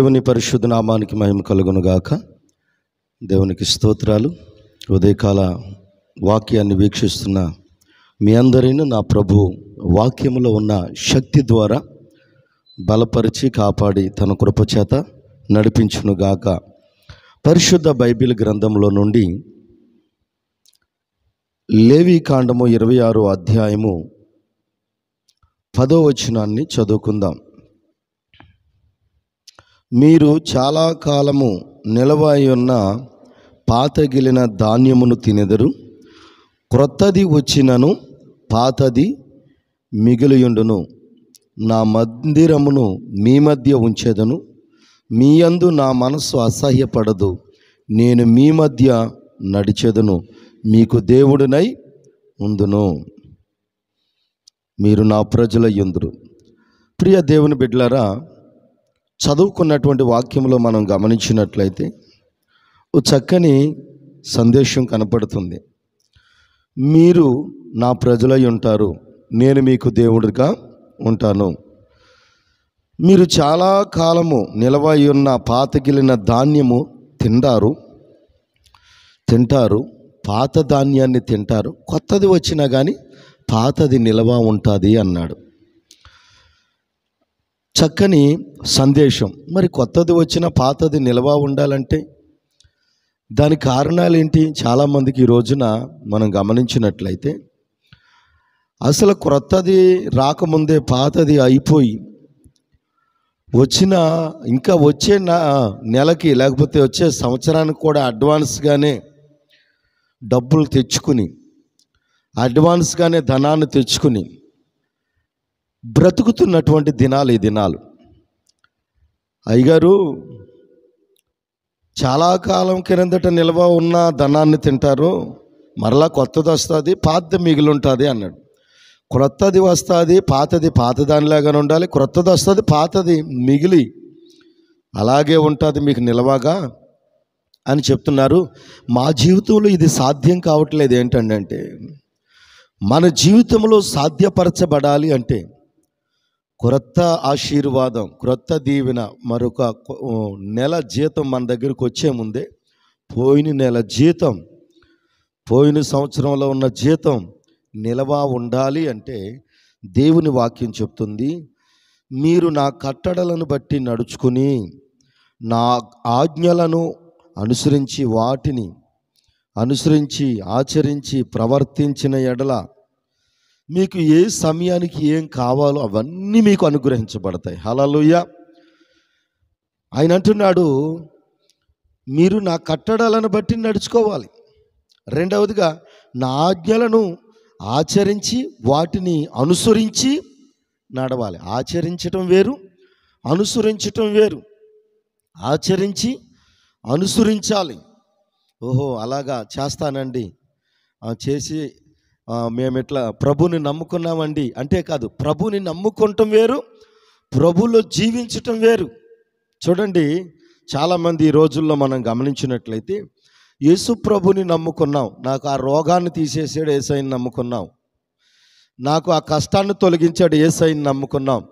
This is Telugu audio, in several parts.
దేవుని పరిశుద్ధ నామానికి మహిమ కలుగును గాక దేవునికి స్తోత్రాలు. ఉదయకాల వాక్యాన్ని వీక్షిస్తున్న మీ అందరిని నా ప్రభు వాక్యములో ఉన్న శక్తి ద్వారా బలపరిచి కాపాడి తన కృపచేత నడిపించును గాక పరిశుద్ధ బైబిల్ గ్రంథంలో నుండి లేవి కాండము ఇరవై ఆరో అధ్యాయము పదో వచనాన్ని చదువుకుందాం. మీరు చాలా కాలము నిలవాయి ఉన్న పాతగిలిన ధాన్యమును తినెదరు. క్రొత్తది వచ్చినను పాతది మిగిలియుండును. నా మందిరమును మీ మధ్య ఉంచెదను. మీ యందు నా మనస్సు అసహ్యపడదు. నేను మీ మధ్య నడిచెదను. మీకు దేవుడినై ఉందును. మీరు నా ప్రజల యందురు ప్రియ దేవుని బిడ్డలారా చదువుకున్నటువంటి వాక్యంలో మనం గమనించినట్లయితే ఓ చక్కని సందేశం కనపడుతుంది. మీరు నా ప్రజలై ఉంటారు. నేను మీకు దేవుడిగా ఉంటాను. మీరు చాలా కాలము నిలవై ఉన్న పాతగిలిన ధాన్యము తింటారు. తింటారు. పాత ధాన్యాన్ని తింటారు. కొత్తది వచ్చినా కానీ పాతది నిలవ ఉంటుంది అన్నాడు. చక్కని సందేశం. మరి కొత్తది వచ్చిన పాతది నిల్వ ఉండాలంటే? దాని కారణాలు ఏంటి చాలామందికి ఈ రోజున మనం గమనించినట్లయితే అసలు క్రొత్తది రాకముందే పాతది అయిపోయి వచ్చిన ఇంకా వచ్చే నా- నెలకి లేకపోతే వచ్చే సంవత్సరానికి కూడా అడ్వాన్స్గానే డబ్బులు తెచ్చుకుని అడ్వాన్స్గానే ధనాన్ని తెచ్చుకుని బ్రతుకుతున్నటువంటి దినాలు ఈ దినాలు. అయ్యగారు చాలా కాలం క్రిందట నిల్వ ఉన్న ధనాన్ని తింటారు మరలా కొత్తది వస్తుంది పాతది మిగిలి ఉంటుంది అన్నాడు. క్రొత్తది వస్తుంది పాతది పాత దానిలాగానే ఉండాలి క్రొత్తది వస్తుంది పాతది మిగిలి అలాగే ఉంటుంది మీకు నిలవగా అని చెప్తున్నారు. మా జీవితంలో ఇది సాధ్యం కావట్లేదు ఏంటంటే మన జీవితంలో సాధ్యపరచబడాలి అంటే క్రొత్త ఆశీర్వాదం క్రొత్త దీవెన మరొక నెల జీతం మన దగ్గరికి వచ్చే ముందే పోయిన నెల జీతం పోయిన సంవత్సరంలో ఉన్న జీతం నిలవ ఉండాలి అంటే దేవుని వాక్యం చెప్తుంది. మీరు నా కట్టడలను బట్టి నడుచుకుని నా ఆజ్ఞలను అనుసరించి వాటిని అనుసరించి ఆచరించి ప్రవర్తించిన ఎడల మీకు ఏ సమయానికి ఏం కావాలో అవన్నీ మీకు అనుగ్రహించబడతాయి. హలలుయ ఆయన అంటున్నాడు మీరు నా కట్టడాలను బట్టి నడుచుకోవాలి. రెండవదిగా నా ఆజ్ఞలను ఆచరించి వాటిని అనుసరించి నడవాలి. ఆచరించటం వేరు అనుసరించటం వేరు. ఆచరించి అనుసరించాలి. ఓహో అలాగా చేస్తానండి. చేసి మేము ఇట్లా ప్రభుని నమ్ముకున్నామండి. అంటే కాదు ప్రభుని నమ్ముకుంటాం వేరు ప్రభులో జీవించటం వేరు. చూడండి చాలామంది ఈ రోజుల్లో మనం గమనించినట్లయితే యేసు ప్రభుని నమ్ముకున్నాం. నాకు ఆ రోగాన్ని తీసేసాడు ఏసైని నమ్ముకున్నాం. నాకు ఆ కష్టాన్ని తొలగించాడు ఏసైని నమ్ముకున్నాం.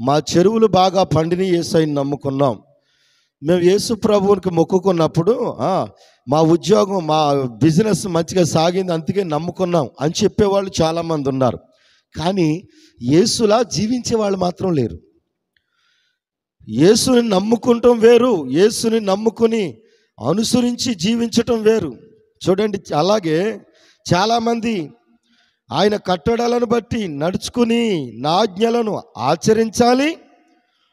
మా చెరువులు బాగా పండిని ఏసైని నమ్ముకున్నాం. మేము యేసు ప్రభువునికి మొక్కుకున్నప్పుడు మా ఉద్యోగం మా బిజినెస్ మంచిగా సాగింది అందుకే నమ్ముకున్నాం అని చెప్పేవాళ్ళు చాలామంది ఉన్నారు. కానీ యేసులా జీవించే వాళ్ళు మాత్రం లేరు. యేసుని నమ్ముకుంటాం వేరు యేసుని నమ్ముకుని అనుసరించి జీవించటం వేరు. చూడండి అలాగే చాలామంది ఆయన కట్టడాలను బట్టి నడుచుకుని నా ఆజ్ఞలను ఆచరించాలి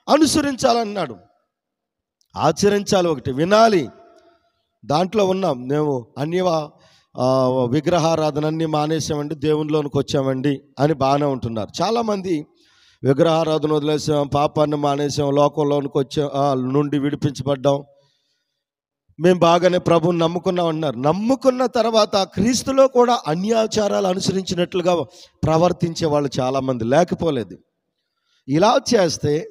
అనుసరించాలన్నాడు ఆచరించాలి ఒకటి. వినాలి. దాంట్లో ఉన్నాం మేము అన్ని ఆ, విగ్రహారాధన అన్ని మానేసామండి దేవునిలోనికి వచ్చామండి అని బాగానే ఉంటున్నారు. చాలామంది విగ్రహారాధన వదిలేసాం పాపాన్ని మానేసాం లోకంలోనికి వచ్చాం నుండి విడిపించబడ్డాం. మేము బాగానే ప్రభుని నమ్ముకున్నాం అన్నారు నమ్ముకున్న తర్వాత క్రీస్తులో కూడా అన్యాచారాలు అనుసరించినట్లుగా ప్రవర్తించే వాళ్ళు చాలామంది. లేకపోలేదు. ఇలా చేస్తే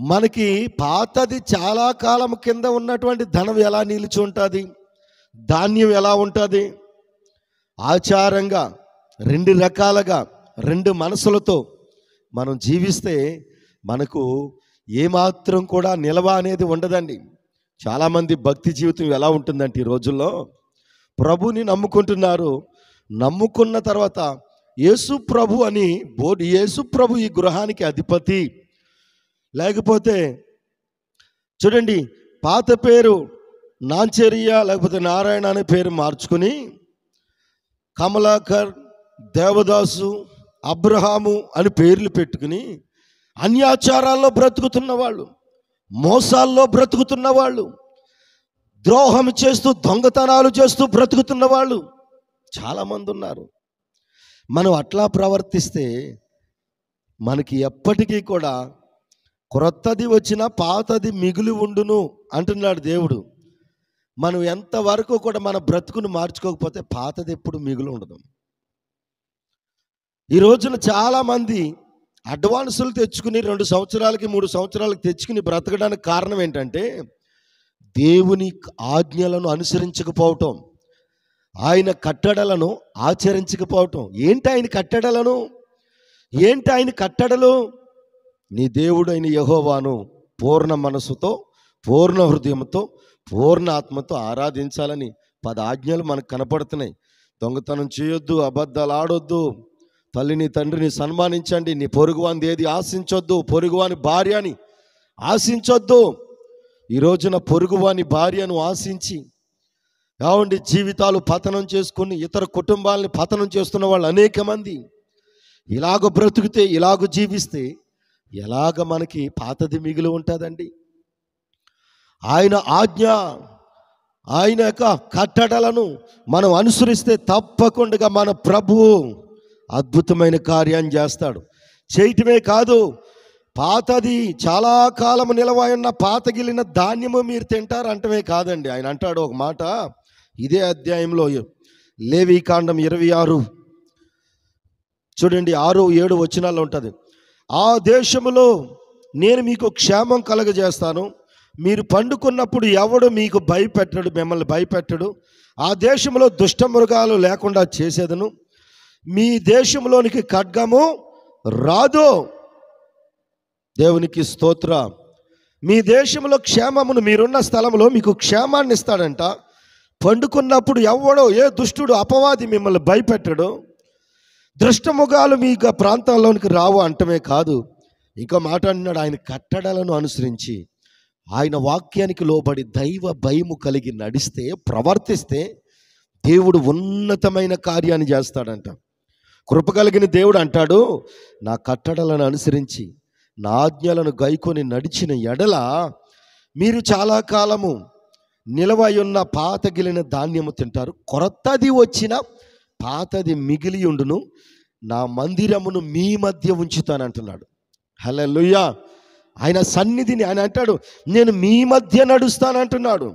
మనకి పాతది చాలా కాలం కింద ఉన్నటువంటి ధనం ఎలా నిలిచి ఉంటుంది ధాన్యం ఎలా ఉంటుంది? ఆచారంగా రెండు రకాలుగా రెండు మనసులతో మనం జీవిస్తే మనకు ఏమాత్రం కూడా నిలవ అనేది ఉండదండి. చాలామంది భక్తి జీవితం ఎలా ఉంటుందంటే ఈ రోజుల్లో ప్రభుని నమ్ముకుంటున్నారు. నమ్ముకున్న తర్వాత యేసు ప్రభు అని బోర్డు యేసు ప్రభు ఈ గృహానికి అధిపతి. లేకపోతే చూడండి పాత పేరు నాంచేరియ లేకపోతే నారాయణ అనే పేరు మార్చుకుని కమలాకర్ దేవదాసు అబ్రహాము అని పేర్లు పెట్టుకుని అన్యాచారాల్లో బ్రతుకుతున్న వాళ్ళు మోసాల్లో బ్రతుకుతున్న వాళ్ళు ద్రోహం చేస్తూ దొంగతనాలు చేస్తూ బ్రతుకుతున్న వాళ్ళు చాలామంది ఉన్నారు. మనం అట్లా ప్రవర్తిస్తే మనకి ఎప్పటికీ కూడా క్రొత్తది వచ్చినా పాతది మిగిలి ఉండును అంటున్నాడు దేవుడు. మనం ఎంతవరకు కూడా మన బ్రతుకును మార్చుకోకపోతే పాతది ఎప్పుడు మిగిలి ఉండదు. ఈ రోజున చాలామంది అడ్వాన్సులు తెచ్చుకుని రెండు సంవత్సరాలకి మూడు సంవత్సరాలకి తెచ్చుకుని బ్రతకడానికి కారణం ఏంటంటే దేవుని ఆజ్ఞలను అనుసరించకపోవటం. ఆయన కట్టడలను ఆచరించకపోవటం. ఏంటి ఆయన కట్టడలను? ఏంటి ఆయన కట్టడలు? నీ దేవుడైన యహోవాను పూర్ణ మనసుతో పూర్ణ హృదయంతో పూర్ణ ఆత్మతో ఆరాధించాలని పద ఆజ్ఞలు మనకు కనపడుతున్నాయి. దొంగతనం చేయొద్దు అబద్ధాలు ఆడొద్దు. తల్లిని తండ్రిని సన్మానించండి. నీ పొరుగువాని ఏది ఆశించొద్దు? పొరుగువాని భార్యని ఆశించొద్దు. ఈ రోజున పొరుగువాని భార్యను ఆశించి కావండి జీవితాలు పతనం చేసుకుని ఇతర కుటుంబాలని పతనం చేస్తున్న వాళ్ళు అనేక మంది. ఇలాగ బ్రతికితే ఇలాగ జీవిస్తే ఎలాగ మనకి పాతది మిగిలి ఉంటుందండి? ఆయన ఆజ్ఞ ఆయన యొక్క కట్టడలను మనం అనుసరిస్తే తప్పకుండా మన ప్రభువు అద్భుతమైన కార్యాన్ని చేస్తాడు. చేయటమే కాదు పాతది చాలా కాలం నిలవై ఉన్న పాతగిలిన ధాన్యము మీరు తింటారు అంటమే కాదండి. ఆయన అంటాడు ఒక మాట ఇదే అధ్యాయంలో లేవీకాండం ఇరవై ఆరు. చూడండి ఆరు ఏడు వచనాల్లో ఉంటుంది. ఆ దేశములో నేను మీకు క్షేమం కలగజేస్తాను. మీరు పండుకున్నప్పుడు ఎవడు మీకు భయపెట్టడు మిమ్మల్ని భయపెట్టడు. ఆ దేశంలో దుష్ట మృగాలు లేకుండా చేసేదను. మీ దేశంలోనికి ఖడ్గము రాదు. దేవునికి స్తోత్ర. మీ దేశంలో క్షేమమును మీరున్న స్థలంలో మీకు క్షేమాన్ని ఇస్తాడంట. పండుకున్నప్పుడు ఎవడో ఏ దుష్టుడు అపవాది మిమ్మల్ని భయపెట్టడు. దృష్టముగాలు మీ యొక్క ప్రాంతంలోనికి రావు అంటమే కాదు. ఇంకా మాట ఆయన కట్టడలను అనుసరించి ఆయన వాక్యానికి లోబడి దైవ భయము కలిగి నడిస్తే ప్రవర్తిస్తే దేవుడు ఉన్నతమైన కార్యాన్ని చేస్తాడంట. కృప కలిగిన దేవుడు అంటాడు నా కట్టడలను అనుసరించి నా ఆజ్ఞలను గైకొని నడిచిన ఎడల మీరు చాలా కాలము నిలవై ఉన్న పాతగిలిన ధాన్యము తింటారు. కొరతది వచ్చిన పాతది మిగిలి ఉండును నా మందిరమును మీ మధ్య ఉంచుతానంటున్నాడు. హలో ఆయన సన్నిధిని ఆయన అంటాడు నేను మీ మధ్య నడుస్తానంటున్నాడు.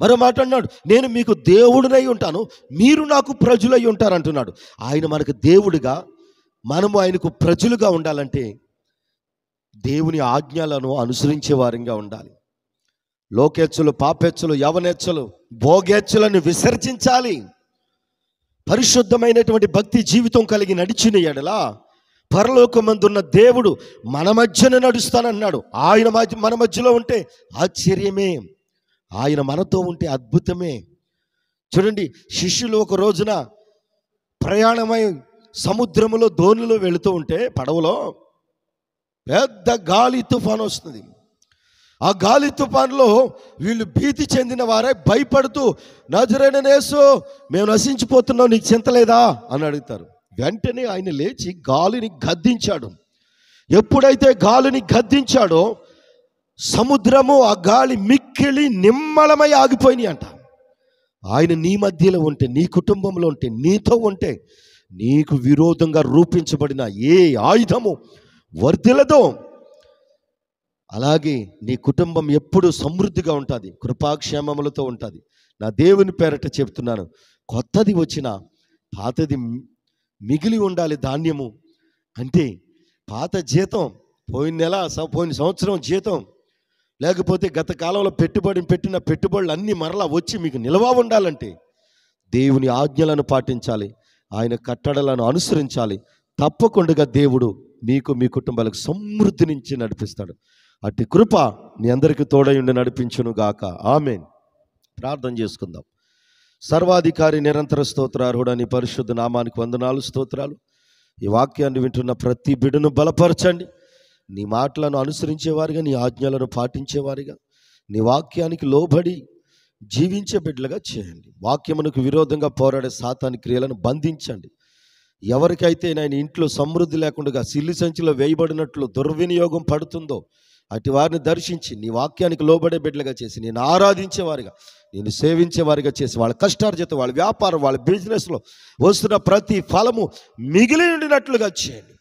మరో మాట అన్నాడు నేను మీకు దేవుడినై ఉంటాను మీరు నాకు ప్రజలై ఉంటారంటున్నాడు. ఆయన మనకు దేవుడిగా మనము ఆయనకు ప్రజలుగా ఉండాలంటే దేవుని ఆజ్ఞలను అనుసరించే వారంగా ఉండాలి. లోకేచ్చులు పాపెచ్చులు యవనేచ్చులు భోగేచ్చులను విసర్జించాలి. పరిశుద్ధమైనటువంటి భక్తి జీవితం కలిగి నడిచిన ఎడలా పరలోకమందున్న దేవుడు మన మధ్యన నడుస్తానన్నాడు. ఆయన మన మధ్యలో ఉంటే ఆశ్చర్యమే. ఆయన మనతో ఉంటే అద్భుతమే. చూడండి శిష్యులు ఒక రోజున ప్రయాణమై సముద్రములో దోణిలో వెళుతూ ఉంటే పడవలో పెద్ద గాలి తుఫాను వస్తుంది. ఆ గాలి తుఫాన్లో వీళ్ళు భీతి చెందిన వారే భయపడుతూ నజరైన నేసు మేము నశించిపోతున్నాం నీకు చింతలేదా అని అడుగుతారు. వెంటనే ఆయన లేచి గాలిని గద్దించాడు. ఎప్పుడైతే గాలిని గద్దించాడో సముద్రము ఆ గాలి మిక్కిలి నిమ్మలమై ఆగిపోయినాయి అంట. ఆయన నీ మధ్యలో ఉంటే నీ కుటుంబంలో ఉంటే నీతో ఉంటే నీకు విరోధంగా రూపించబడిన ఏ ఆయుధము వర్ధిలదో అలాగే నీ కుటుంబం ఎప్పుడు సమృద్ధిగా ఉంటుంది కృపాక్షేమములతో ఉంటుంది. నా దేవుని పేరట చెప్తున్నాను కొత్తది వచ్చిన పాతది మిగిలి ఉండాలి ధాన్యము. అంటే పాత జీతం పోయిన నెల స- పోయిన సంవత్సరం జీతం లేకపోతే గత కాలంలో పెట్టుబడి పెట్టిన పెట్టుబడులు అన్నీ మరలా వచ్చి మీకు నిల్వ ఉండాలంటే దేవుని ఆజ్ఞలను పాటించాలి ఆయన కట్టడలను అనుసరించాలి. తప్పకుండా దేవుడు మీకు మీ కుటుంబాలకు సమృద్ధి నుంచి నడిపిస్తాడు. అట్టి కృప నీ అందరికీ తోడయుండి నడిపించును గాక. ఆమెన్. ప్రార్థన చేసుకుందాం. సర్వాధికారి నిరంతర స్తోత్రార్హుడు అని పరిశుద్ధ నామానికి వందనాలు స్తోత్రాలు. ఈ వాక్యాన్ని వింటున్న ప్రతి బిడ్డను బలపరచండి. నీ మాటలను అనుసరించేవారిగా నీ ఆజ్ఞలను పాటించేవారిగా నీ వాక్యానికి లోబడి జీవించే బిడ్డలుగా చేయండి. వాక్యమునకు విరోధంగా పోరాడే సాతాని క్రియలను బంధించండి. ఎవరికైతే నేను ఇంట్లో సమృద్ధి లేకుండా సిల్లి సంచిలో వేయబడినట్లు దుర్వినియోగం పడుతుందో అటు వారిని దర్శించి నీ వాక్యానికి లోబడే బిడ్డలుగా చేసి నేను ఆరాధించేవారిగా నేను సేవించేవారిగా చేసి వాళ్ళ కష్టార్జిత వాళ్ళ వ్యాపారం వాళ్ళ బిజినెస్లో వస్తున్న ప్రతి ఫలము మిగిలి ఉండినట్లుగా చేయండి.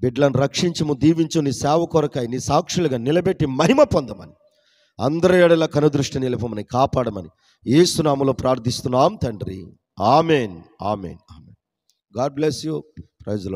బిడ్డలను రక్షించము దీవించు నీ సేవ కొరకై నీ సాక్షులుగా నిలబెట్టి మహిమ పొందమని అందరి ఎడల కనుదృష్టి నిలపమని కాపాడమని ఏసునామలో ప్రార్థిస్తున్నాం తండ్రి. Amen amen amen. God bless you. Praise